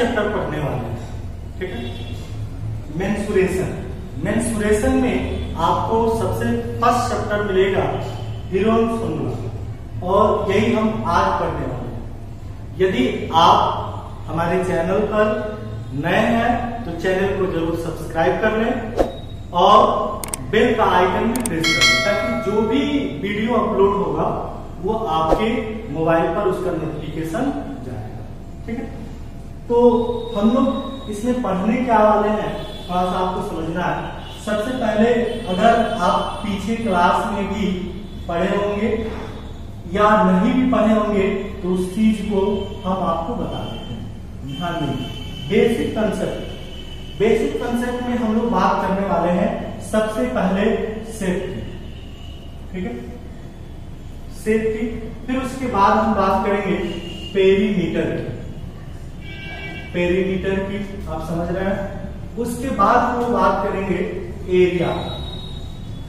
Chapter पढ़ने वाले हैं। ठीक है? मेंसुरेशन मेंसुरेशन में आपको सबसे फ़र्स्ट चैप्टर मिलेगा हीरोन फॉर्मूला और यही हम आज पढ़ने वाले हैं। यदि आप हमारे चैनल पर नए हैं तो चैनल को ज़रूर सब्सक्राइब कर लें और बेल का आइकन भी प्रेस कर लें, ताकि जो भी वीडियो अपलोड होगा, वो आपके मोबाइल पर उसका नोटिफिकेशन जाएगा। ठीक है? तो हम लोग इसमें पढ़ने क्या वाले हैं। थोड़ा सा आपको समझना है। सबसे पहले अगर आप पीछे क्लास में भी पढ़े होंगे या नहीं भी पढ़े होंगे तो उस चीज़ को हम आपको बता देते हैं। ध्यान देंगे बेसिक कंसेप्ट बेसिक कंसेप्ट में हम लोग बात करने वाले हैं सबसे पहले सेफ्टी ठीक है? सेफ्टी फिर उसके बाद हम बात करेंगे पेरीमीटर की। पेरीमीटर की, आप समझ रहे हैं? उसके बाद हम बात करेंगे एरिया।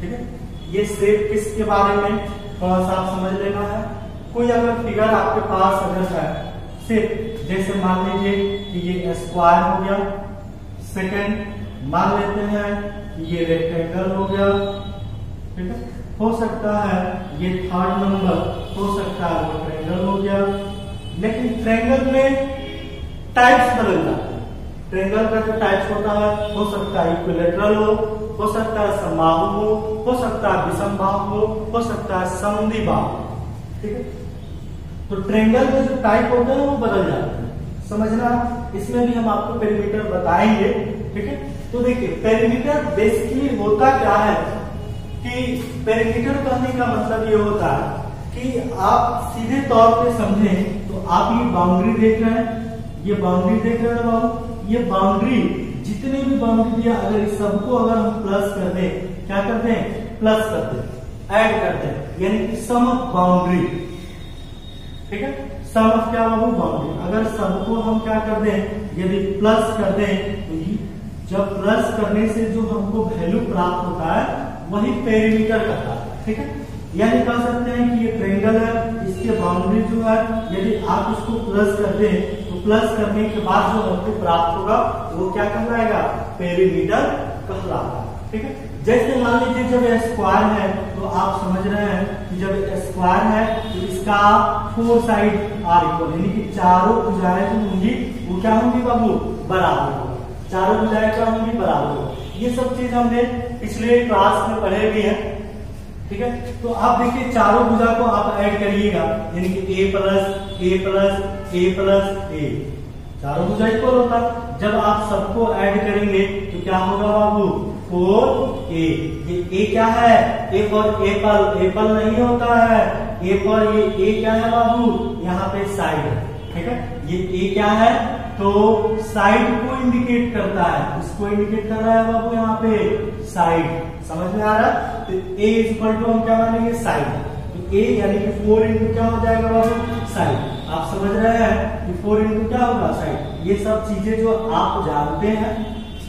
ठीक है? ये सेफ़ किसके बारे में? थोड़ा सा आप समझ लेना है। कोई अगर फिगर आपके पास अगर है सेफ़ जैसे मान लीजिए कि ये स्क्वायर हो गया। सेकंड मान लेते हैं कि ये रेक्टेंगल हो गया। ठीक है? हो सकता है ये थर्ड नंबर हो सकता है वो ट्रेंगल हो गया। लेकिन ट्रेंगल में टाइप्स बदल जाते हैं ट्रेंगल का जो टाइप्स होता है, हो सकता है इक्विलेटरल हो हो सकता है समबाहु हो हो सकता है विषम बाहु हो हो सकता है समुदी बाहु ठीक है? तो ट्रेंगल के जो टाइप होते हैं, वो बदल जाते हैं। समझना? इसमें भी हम आपको पेरीमीटर बताएँगे। ठीक है? तो देखिए पेरीमीटर बेसिकली होता क्या है? कि पेरीमीटर कहने का मतलब ये होता है कि आप सीधे तौर पे समझें तो आप ये बाउंड्री देख रहे हैं। ये बाउंड्री देख रहे हैं बाबू? ये बाउंड्री जितने भी बाउंड्री दिया, अगर इस सबको अगर हम प्लस कर दे, क्या करते हैं प्लस कर दें। ऐड करते हैं यानी कि सम ऑफ़ बाउंड्री ठीक है? सम ऑफ़ क्या बाबू? बाउंड्री अगर सबको हम क्या कर दें? यदि प्लस कर दें तो जब प्लस करने से जो हमको वैल्यू प्राप्त होता है, वही पेरीमीटर कहता है ठीक है? यानी कह सकते हैं कि ये ट्रेंगल है, इसके बाउंड्री जो है, यदि आप उसको प्लस कर दें प्लस करने के बाद जो हमको प्राप्त होगा, वो क्या कहलाएगा? पेरीमीटर कहलाता है। ठीक है? जैसे मान लीजिए जब स्क्वायर है तो आप समझ रहे हैं कि जब स्क्वायर है तो इसका फोर साइड आर इक्वल यानी कि चारों भुजाएँ जो होंगी, वो क्या होंगी बाबू? बराबर होगी। चारों भुजाएँ क्या होंगी? बराबर होगी। ये सब चीज़ हमने पिछले क्लास में पढ़े भी हैं। ठीक है? तो आप देखिए, चारों भुजा को आप ऐड करिएगा, यानी कि A plus A plus A plus A चारों भुजा इक्वल होता। जब आप सबको ऐड करेंगे तो क्या होगा बाबू? फोर ए ये ए क्या है? ए फॉर एपल एपल नहीं होता है। ए फॉर ये ए क्या है बाबू? यहाँ पे साइड ठीक है? ये ए क्या है? तो साइड को इंडिकेट करता है। इसको इंडिकेट कर रहा है बाबू यहाँ पे? साइड समझ में आ रहा? है तो ए इज़ इक्वल टू हम क्या मानेंगे? साइड तो ए यानी कि फोर इंटू क्या हो जाएगा बाबू? साइड आप समझ रहे हैं कि फोर इंटू क्या होगा? साइड ये सब चीज़ें जो आप जानते हैं,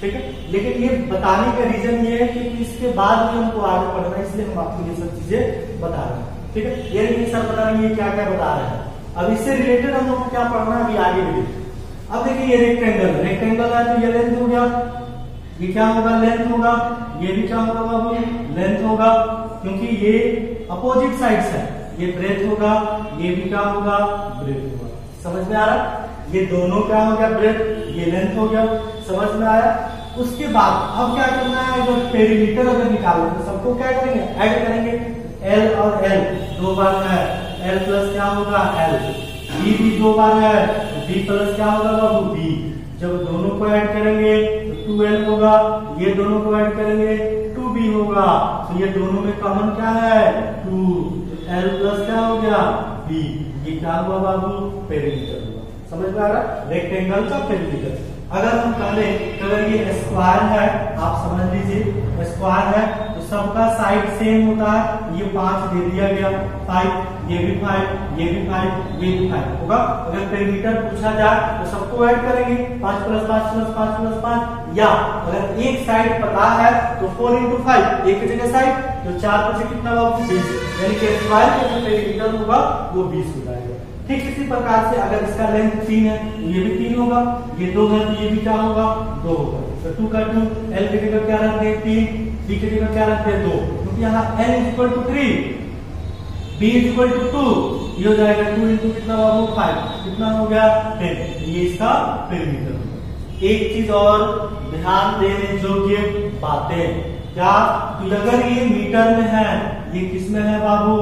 ठीक है? लेकिन ये बताने का रीजन ये है कि इसके बाद भी हमको आगे पढ़ना है, इसलिए हम आपको ये सब चीज़ें बता रहे हैं, ठीक है? ये सब बता रहे नहीं ये क्या क्या बता रहे हैं। अब इससे रिलेटेड हम लोग क्या पढ़ना है? अभी आगे भी। अब देखिए ये रेक्टेंगल रेक्टेंगल है तो ये लेंथ हो गया ये क्या होगा? लेंथ होगा, ये भी क्या होगा बाबू? लेंथ होगा, क्योंकि ये अपोजिट साइड्स है। ये ब्रेथ होगा, ये भी क्या होगा? ब्रेथ होगा। समझ में आ रहा? ये दोनों क्या हो गया? ब्रेथ ये लेंथ हो गया। समझ में आया? उसके बाद अब क्या करना है? अगर पेरीमीटर अगर निकालो तो सबको क्या करेंगे? ऐड करेंगे। एल और एल दो बार है एल प्लस क्या होगा? एल बी भी दो बार है बी प्लस क्या होगा बाबू बी जब दोनों को ऐड करेंगे तो टू एल होगा, ये दोनों को ऐड करेंगे टू बी होगा। तो ये दोनों में कॉमन क्या है? टू एल प्लस क्या हो गया? बी ये क्या हुआ बाबू? पेरीमीटर समझ में आ रहा? रेक्टेंगल का पेरीमीटर अगर हम पहले अगर ये स्क्वायर है, आप समझ लीजिए स्क्वायर है तो सबका साइड सेम होता है, ये पाँच दे दिया गया। फाइव ये भी फाइव ये भी फाइव ये भी फाइव होगा। अगर पेरीमीटर पूछा जाए तो सबको ऐड करेंगे। पाँच प्लस पाँच प्लस पाँच प्लस पाँच। या अगर एक साइड पता है तो फोर इंटू फाइव एक जगह साइड तो चार बचे कितना होगा? बीस। यानी कि स्क्वायर का जो पेरीमीटर होगा, वो बीस हो जाएगा। ठीक इसी प्रकार से अगर इसका लेंथ तीन है तो ये भी तीन होगा। ये दो है तो ये भी क्या होगा। दो होगा। तो टू का टू एल की जगह क्या रखते हैं तीन। बी की जगह क्या रखते हैं दो। क्योंकि यहाँ is equal to three B equal to two ये हो जाएगा टू इंटू कितना बाबू फाइव कितना हो गया? टेन ये इसका पेरीमीटर एक चीज़ और ध्यान देने योग्य बातें क्या? कि अगर ये मीटर में है, ये किसमें है बाबू?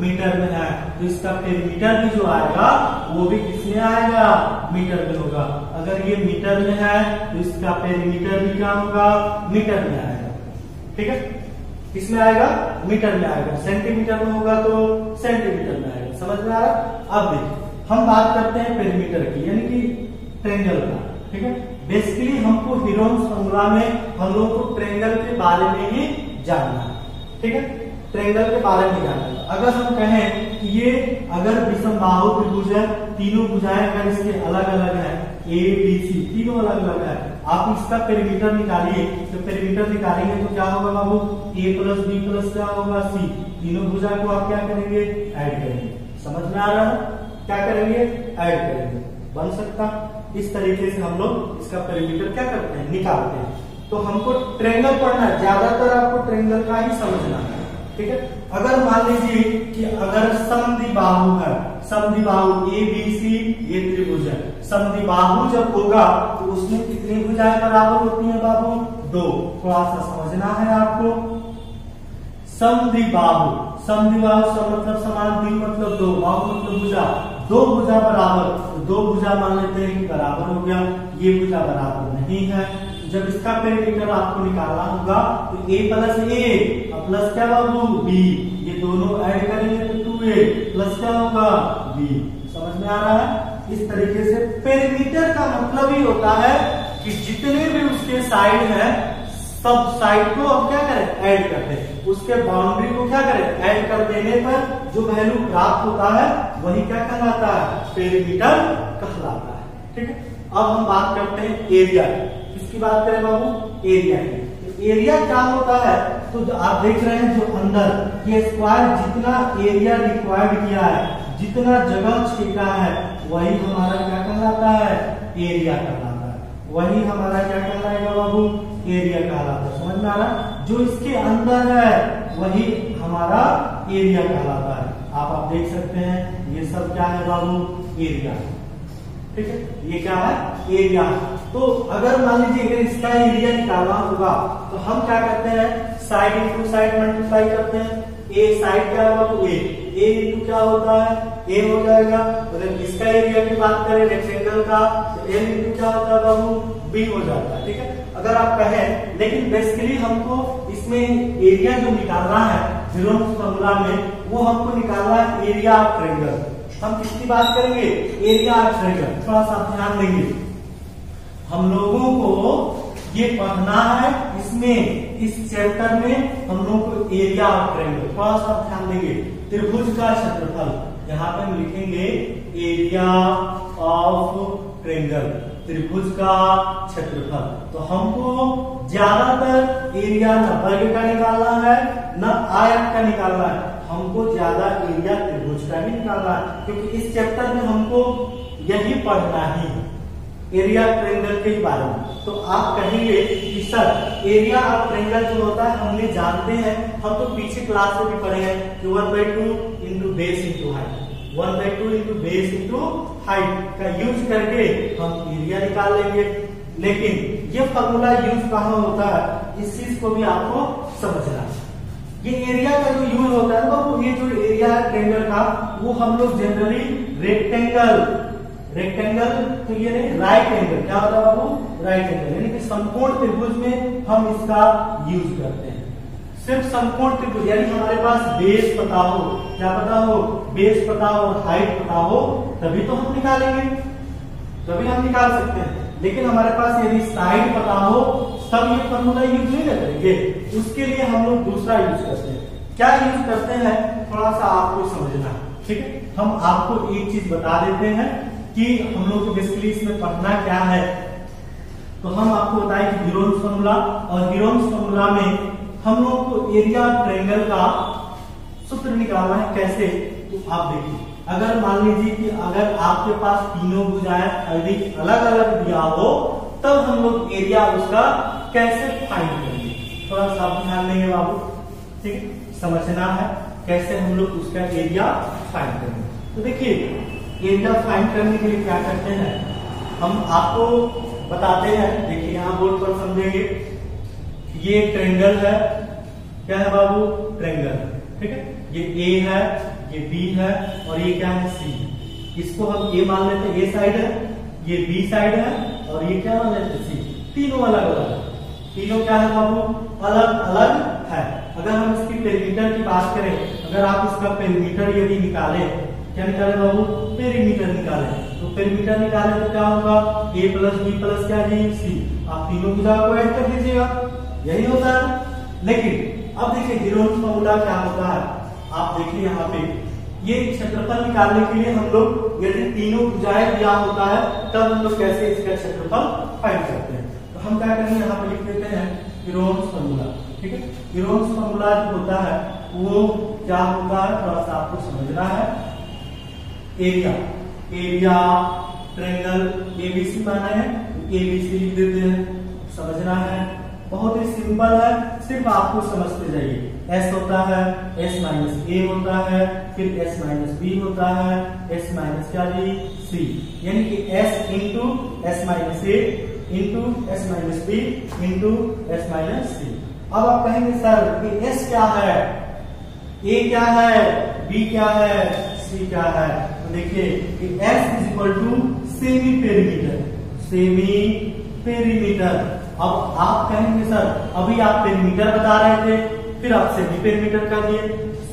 मीटर में है। तो इसका पेरीमीटर भी जो आएगा, वो भी किसमें आएगा? मीटर में होगा। अगर ये मीटर में है तो इसका पेरीमीटर भी क्या होगा? मीटर में आएगा। ठीक है? किसमें आएगा? मीटर में आएगा। सेंटीमीटर में होगा तो सेंटीमीटर में आएगा। समझ में आ रहा? अब देखिए, हम बात करते हैं पेरीमीटर की, यानी कि ट्रेंगल का, ठीक है? बेसिकली हमको हीरोन्स फॉर्मूला में हम लोगों को ट्रेंगल के बारे में ही जानना है, ठीक है? ट्रेंगल के बारे में जानना है। अगर हम कहें कि ये अगर विषम बाहु त्रिभुज है, तीनों भुजाएँ अगर इसके अलग अलग है ए बी सी तीनों अलग अलग है आप इसका पेरीमीटर निकालिए तो पेरीमीटर निकालेंगे तो क्या होगा बाबू? ए प्लस बी प्लस क्या होगा? सी तीनों भुजा को आप क्या करेंगे? ऐड करेंगे। समझ में आ रहा है? क्या करेंगे? ऐड करेंगे। बन सकता? इस तरीके से हम लोग इसका पेरीमीटर क्या करते हैं? निकालते हैं। तो हमको ट्रेंगल पढ़ना ज़्यादातर आपको ट्रेंगल का ही समझना है। ठीक है? अगर मान लीजिए कि अगर समदि बाहु है बाहु ए बी सी ये त्रिभुज है। समदि बाहु जब होगा तो उसमें कितनी भुजाएँ बराबर होती है बाबू? दो। थोड़ा सा समझना है आपको। समदि बाहु। समदि बाहु सब मतलब समान दी मतलब दो। बाहु मतलब भुजा। दो भुजा बराबर। तो दो भुजा मान लेते हैं बराबर हो गया। ये भुजा बराबर नहीं है। जब इसका पेरीमीटर आपको निकालना होगा तो a प्लस ए प्लस क्या बाबू? B ये दोनों ऐड करेंगे तो टू ए प्लस क्या होगा? B समझ में आ रहा है? इस तरीके से पेरीमीटर का मतलब ही होता है कि जितने भी उसके साइड है, सब साइड को अब क्या करें? ऐड कर दें उसके बाउंड्री को क्या करें? ऐड कर देने पर जो वैल्यू प्राप्त होता है, वही क्या कहलाता है? पेरीमीटर कहलाता है। ठीक है? अब हम बात करते हैं एरिया किसकी बात करें बाबू? एरिया की। तो एरिया क्या होता है? तो आप देख रहे हैं जो अंदर, ये स्क्वायर जितना एरिया रिक्वायर्ड किया है, जितना जगह छेका है वही हमारा क्या कहलाता है? एरिया कहलाता है। वही हमारा क्या कहलाएगा बाबू? एरिया कहलाता है। समझ में आ रहा जो इसके अंदर है, वही हमारा एरिया कहलाता है। आप आप देख सकते हैं, ये सब क्या है बाबू? एरिया। ठीक है? ये क्या है? एरिया। तो अगर मान लीजिए, अगर इसका एरिया निकालना होगा तो हम क्या करते हैं? साइड इंटू साइड मल्टीप्लाई करते हैं। ए साइड क्या होगा तो ए ए इंटू क्या होता है? ए हो जाएगा। अगर इसका एरिया की बात करें रेक्टेंगल का तो एल इंटू क्या होता है बाबू? बी हो जाता है, ठीक है? अगर आप कहें, लेकिन बेसिकली हमको इसमें एरिया जो निकालना है ज़ीरो फॉर्मूला में, वो हमको निकालना है एरिया ऑफ़ ट्रेंगल हम किसकी बात करेंगे? एरिया ऑफ़ ट्रेंगल थोड़ा सा ध्यान देंगे। हम लोगों को ये पढ़ना है, इसमें, इस चैप्टर में हम लोग को एरिया ऑफ़ ट्रेंगल थोड़ा सा ध्यान देंगे। त्रिभुज का क्षेत्रफल। यहाँ पे हम लिखेंगे एरिया ऑफ़ ट्रेंगल त्रिभुज का क्षेत्रफल। तो हमको ज़्यादातर एरिया न वर्ग का निकालना है, न आयत का निकालना है। हमको ज़्यादा एरिया त्रिभुज का ही निकालना है। क्योंकि इस चैप्टर में हमको यही पढ़ना ही है। एरिया ट्रेंगल के बारे में। तो आप कहेंगे कि, सर एरिया ऑफ़ ट्रेंगल जो होता है हमने जानते हैं। हम तो पीछे क्लास में भी पढ़े हैं कि one by two into base into height one by two into base into height का यूज़ करके हम एरिया निकाल लेंगे। लेकिन ये फॉर्मूला यूज़ कहा होता है? इस चीज़ को भी आपको समझना ये एरिया का जो यूज़ होता है ना, वो ये जो एरिया है ट्रेंगल का, वो हम लोग जनरली रेक्टेंगल रेक्टेंगल तो ये नहीं राइट एंगल क्या होता है बाबू राइट एंगल यानी कि समकोण त्रिभुज में हम इसका यूज़ करते हैं। सिर्फ़ समकोण त्रिभुज, यानी हमारे पास बेस पता हो, क्या पता हो? बेस पता हो और हाइट पता हो, तभी तो हम निकालेंगे। तभी हम निकाल सकते हैं। लेकिन हमारे पास यदि साइड पता हो, तब ये फॉर्मूला यूज़ नहीं करेंगे। उसके लिए हम लोग दूसरा यूज़ करते हैं। क्या यूज़ करते हैं? थोड़ा सा आपको समझना। ठीक है? हम आपको एक चीज़ बता देते हैं। कि हम लोग को बेसिकली इसमें पढ़ना क्या है? तो हम आपको बताएँ कि हीरोन्स फॉर्मूला और हीरोन्स फॉर्मूला में हम लोग को एरिया ट्रेंगल का सूत्र निकालना है कैसे? तो आप देखिए, अगर मान लीजिए कि अगर आपके पास तीनों भुजाएँ अधिक अलग अलग दिया हो, तब हम लोग एरिया उसका कैसे फाइंड करेंगे? थोड़ा सा ध्यान देंगे बाबू, ठीक समझना है कैसे हम लोग उसका एरिया फाइंड करेंगे। तो देखिए एरिया फाइंड करने के लिए क्या करते हैं? हम आपको बताते हैं। देखिए, यहाँ बोर्ड पर समझेंगे ये ट्रेंगल है। क्या है बाबू? ट्रेंगल ठीक है? ये ए है, ये बी है और ये क्या है? सी इसको हम ए मान लेते हैं। ए साइड है, ये बी साइड है और ये क्या मान लेते सी तीनों अलग अलग है। तीनों क्या है बाबू? अलग अलग है। अगर हम इसकी पेरीमीटर की बात करें, अगर आप इसका पेरीमीटर यदि निकाले क्या निकाले बाबू? पेरीमीटर निकाले। तो पेरीमीटर निकाले तो क्या होगा? ए प्लस बी प्लस क्या सी आप तीनों भुजा को ऐड कर दीजिएगा। यही होता है। लेकिन, अब देखिए हीरोन्स फॉर्मूला क्या होता है? आप देखिए यहाँ पे, ये क्षेत्रफल निकालने के लिए हम लोग यदि तीनों भुजाएँ दिया होता है, तब हम लोग कैसे इसका क्षेत्रफल फाइंड करते हैं? तो हम क्या करेंगे? यहाँ पे लिख देते हैं हीरोन्स फॉर्मूला ठीक है? हीरोन्स फॉर्मूला जो होता है, वो क्या होता है? थोड़ा सा आपको समझना है। एरिया एरिया ट्रेंगल एबीसी माना है एबीसी लिख देते हैं, समझना है। बहुत ही सिंपल है, सिर्फ़ आपको समझते जाइए। एस होता है एस माइनस ए होता है, फिर एस माइनस बी होता है एस माइनस क्या जी? सी यानी कि S into S minus A into S minus B into S minus C अब आप कहेंगे, सर कि एस क्या है? ए क्या है? बी क्या है? सी क्या है? देखिए कि S is equal to semi perimeter semi perimeter अब आप कहेंगे, सर, अभी आप पेरीमीटर बता रहे थे, फिर आप सेमी पेरीमीटर कर दिए.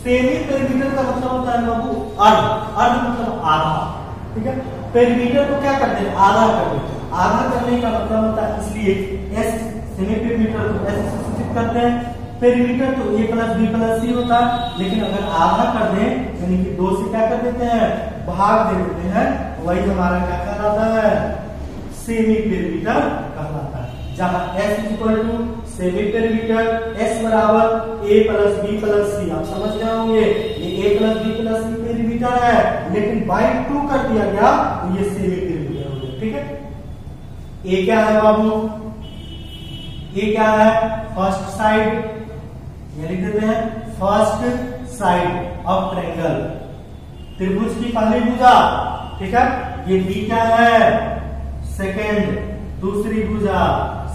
सेमी पेरीमीटर का मतलब होता है बाबू अर्ध। अर्ध मतलब आधा। ठीक है? पेरीमीटर को क्या करते हैं? आधा कर देते आधा करने का मतलब होता है, इसलिए एस सेमी पेरीमीटर को एस से सूचित करते हैं। पेरीमीटर तो a plus b plus c होता है लेकिन अगर आधा कर दें, यानी कि दो से क्या कर देते हैं? भाग दे देते हैं वही हमारा क्या कहलाता है? सेमी पेरीमीटर कहलाता है। जहाँ is equal to semi perimeter s बराबर a plus b plus c आप समझ गए होंगे, ये a plus b plus c perimeter है, लेकिन बाई टू कर दिया गया तो ये सेमी पेरीमीटर हो गया। ठीक है? ए क्या है बाबू? A क्या है? फ़र्स्ट साइड ये लिख देते हैं फ़र्स्ट साइड ऑफ़ ट्रेंगल त्रिभुज की पहली भुजा, ठीक है? ये बी क्या है? सेकेंड दूसरी भुजा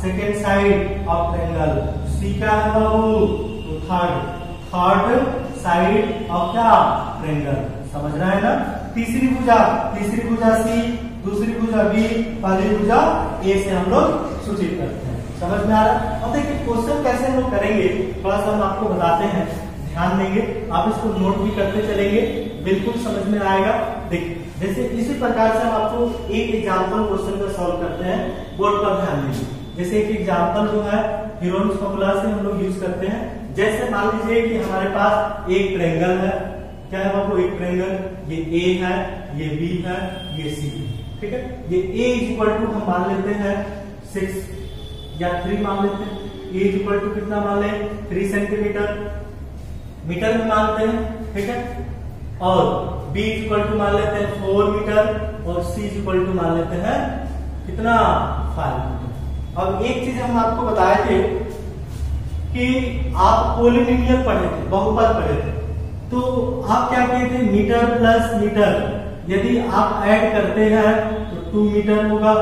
second side of triangle c क्या है बाबू? तो थर्ड थर्ड साइड ऑफ़ क्या? ट्रेंगल समझ रहा है ना? तीसरी भुजा तीसरी भुजा सी दूसरी भुजा बी पहली भुजा ए से हम लोग सूचित करते हैं। समझ में आ रहा? है अब देखिए क्वेश्चन कैसे हम लोग करेंगे, थोड़ा सा हम आपको बताते हैं, ध्यान देंगे। आप इसको नोट भी करते चलेंगे, बिल्कुल समझ में आएगा। देखिए, जैसे इसी प्रकार से हम आपको एक एग्ज़ाम्पल क्वेश्चन का सॉल्व करते हैं बोर्ड पर ध्यान दीजिए जैसे एक एग्ज़ाम्पल जो है हीरोन्स फॉर्मूला से हम लोग यूज़ करते हैं। जैसे मान लीजिए कि हमारे पास एक ट्रेंगल है। क्या है बाबू, एक ट्रेंगल ये ए है, ये बी है, ये सी है। ठीक है? ये ए इक्वल टू हम मान लेते हैं सिक्स या थ्री मान लेते हैं। ए इक्वल टू कितना मान लें थ्री सेंटीमीटर मीटर में मानते हैं, ठीक है? और बी इक्वल टू मान लेते हैं फोर मीटर, और सी इक्वल टू मान लेते हैं कितना? फाइव अब एक चीज़ हम आपको बताए थे कि आप पोलिनियर पढ़े थे, बहुपद पढ़े थे। तो आप क्या किए थे? Metre plus metre. यदि आप ऐड करते हैं तो टू मीटर होगा।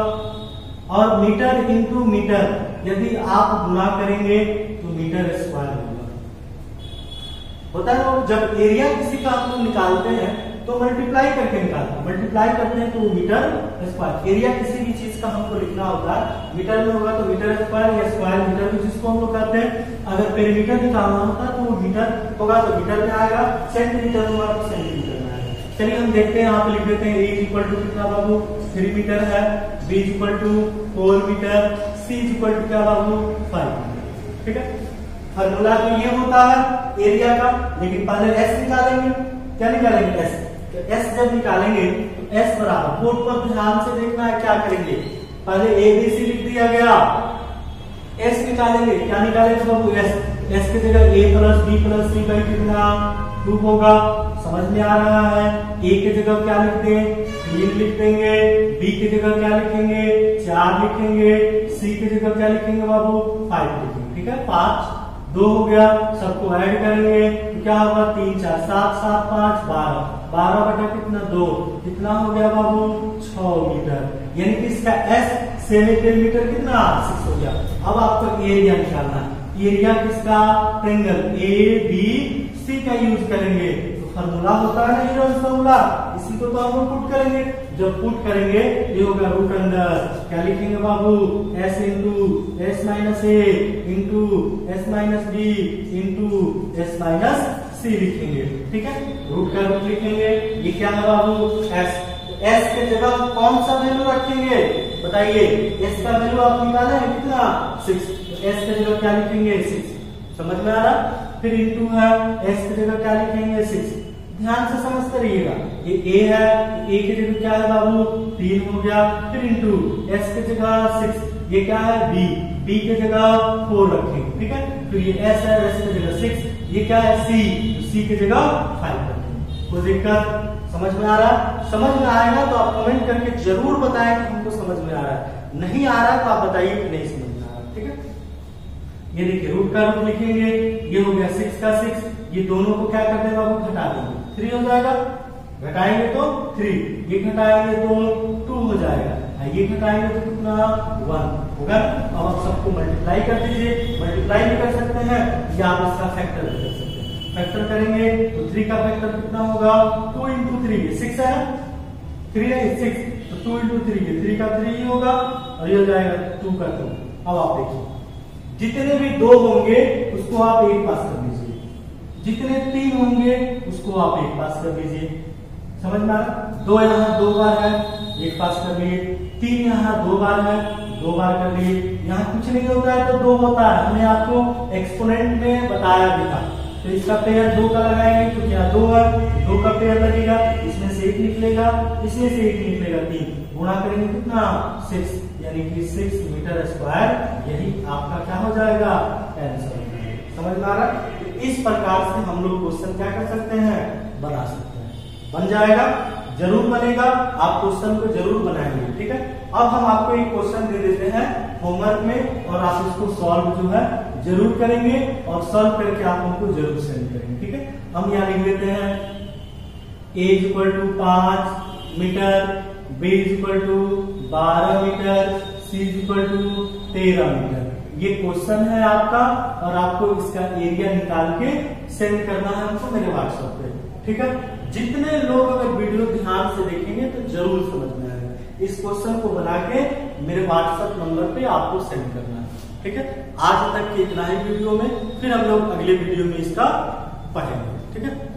और मीटर इंटू मीटर, यदि आप गुना करेंगे तो मीटर स्क्वायर होगा। होता है, जब एरिया किसी का लोग निकालते हैं तो मल्टीप्लाई करके निकालते हैं। मल्टीप्लाई करते हैं तो मीटर स्क्वायर एरिया किसी भी चीज़ का हमको लिखना होता है, मीटर में होगा तो मीटर स्क्वायर या स्क्वायर मीटर में जिसको हम लोग कहते हैं। अगर पेरीमीटर निकालना होता तो मीटर होगा तो मीटर में आएगा सेंटीमीटर होगा तो सेंटीमीटर में आएगा। चलिए, हम देखते हैं, यहाँ पे लिख देते हैं ए इक्वल टू कितना बाबू? थ्री मीटर है। B equal to four metre c equal to क्या बाबू? फाइव मीटर ठीक है? फॉर्मूला तो ये होता है एरिया का, लेकिन पहले एस निकालेंगे। क्या निकालेंगे एस तो एस जब निकालेंगे तो एस बराबर बोर्ड पर ध्यान से देखना है क्या करेंगे। पहले ए बी सी लिख दिया गया। एस निकालेंगे। क्या निकालेंगे बाबू? एस एस की जगह a plus b plus c by कितना? टू होगा समझ में आ रहा है। ए की जगह क्या लिखते दें तीन लिख देंगे। बी की जगह क्या लिखेंगे? चार लिखेंगे। सी की जगह क्या लिखेंगे बाबू? फाइव लिखेंगे। ठीक है? पाँच, दो हो गया। सबको ऐड करेंगे। तो क्या होगा? तीन, चार, सात सात, पाँच, बारह। बारह बटा कितना? दो। कितना हो गया बाबू? छ मीटर। यानी कि इसका एस सेवन मीटर कितना? सिक्स हो गया। अब आपको एरिया निकालना एरिया किसका? ट्रेंगल ए बी सी का यूज़ करेंगे तो फॉर्मूला होता है हीरो फॉर्मूला इसी को तो हम पुट करेंगे। जब पुट करेंगे, ये होगा रूट अंडर क्या लिखेंगे बाबू? S into s minus a into s minus b into s minus c लिखेंगे, ठीक है? रूट का रूट लिखेंगे। ये क्या है बाबू? एस एस के जगह कौन सा वैल्यू रखेंगे? बताइए एस का वैल्यू आप निकाले कितना? सिक्स एस के जगह क्या लिखेंगे? सिक्स समझ में आ रहा? फिर इंटू है, एस की जगह क्या लिखेंगे? सिक्स। ध्यान से समझते रहिएगा। ये ए है ए की जगह क्या है बाबू? तीन हो गया। फिर इंटू एस की जगह सिक्स। ये क्या है? बी। बी की जगह फोर रखेंगे, ठीक है? तो ये एस है, एस की जगह सिक्स। ये क्या है? सी। तो सी की जगह फाइव रखेंगे। कोई दिक्कत? समझ में आ रहा है? समझ में आएगा तो आप कमेंट करके ज़रूर बताएँ कि हमको समझ में आ रहा है। नहीं आ रहा तो आप बताइए कि नहीं समझ ये देखिए रूट का रूट लिखेंगे, ये हो गया सिक्स का सिक्स ये दोनों को क्या हैं बाबू घटा देंगे। थ्री हो जाएगा, घटाएँगे तो थ्री ये घटाएँगे तो टू हो जाएगा। ये घटाएँगे तो कितना? वन होगा। अब आप सबको मल्टीप्लाई कर दीजिए। मल्टीप्लाई भी कर सकते हैं, या आप इसका फैक्टर भी कर सकते हैं। फैक्टर करेंगे तो थ्री का फैक्टर कितना होगा? टू इंटू थ्री सिक्स है थ्री है सिक्स तो टू इंटू थ्री थ्री का थ्री ही होगा, और ये हो जाएगा टू का टू अब आप देखिए। जितने भी दो होंगे, उसको आप एक पास कर दीजिए। जितने तीन होंगे, उसको आप एक पास कर दीजिए। समझ में दो यहाँ दो बार है, एक पास कर लिए। तीन यहाँ दो बार है, दो बार कर लिए। यहाँ कुछ नहीं होता है तो दो होता है। हमने आपको एक्सपोनेंट में बताया भी था। तो इसका पेयर दो का लगाएँगे तो क्या दो है? दो का पेयर लगेगा, इसमें से एक निकलेगा, इसमें से एक निकलेगा, तीन। गुणा करेंगे कितना? सिक्स, यानी कि सिक्स मीटर स्क्वायर, यही आपका क्या हो जाएगा? आंसर समझ में आ रहा इस प्रकार से हम लोग क्वेश्चन क्या कर सकते हैं? बना सकते हैं। बन जाएगा, ज़रूर बनेगा, आप क्वेश्चन को ज़रूर बनाएँगे, ठीक है? अब हम आपको एक क्वेश्चन दे देते हैं होमवर्क में और आप इसको सॉल्व जो है, ज़रूर करेंगे और सॉल्व करके आप हमको ज़रूर सेंड करेंगे, ठीक है? हम यहाँ लिख देते हैं ए इक्वल टू पाँच मीटर बी इक्वल टू बारह मीटर सी इक्वल टू तेरह मीटर। ये क्वेश्चन है आपका और आपको इसका एरिया निकाल के सेंड करना है हमको मेरे व्हाट्सएप पे, ठीक है? जितने लोग अगर वीडियो ध्यान से देखेंगे तो ज़रूर समझना इस क्वेश्चन को बना के मेरे व्हाट्सएप नंबर पे आपको सेंड करना है, ठीक है? आज तक के इतना ही वीडियो में, फिर हम लोग अगले वीडियो में इसका पढ़ेंगे, ठीक है?